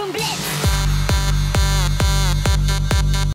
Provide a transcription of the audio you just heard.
Boom Blitz!